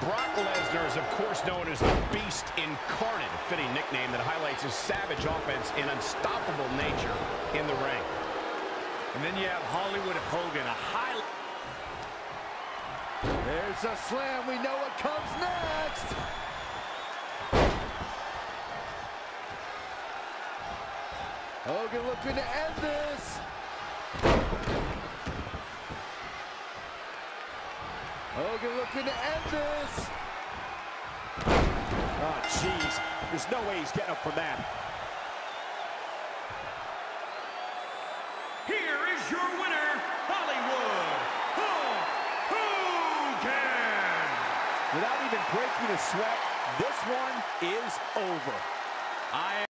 Brock Lesnar is, of course, known as the Beast Incarnate, a fitting nickname that highlights his savage offense and unstoppable nature in the ring. And then you have Hollywood Hogan, a high... There's a slam. We know what comes next. Hogan looking to end this. Hogan looking to end this. Oh, jeez. There's no way he's getting up from that. Here is your winner, Hollywood Hulk Hogan. Without even breaking a sweat, this one is over.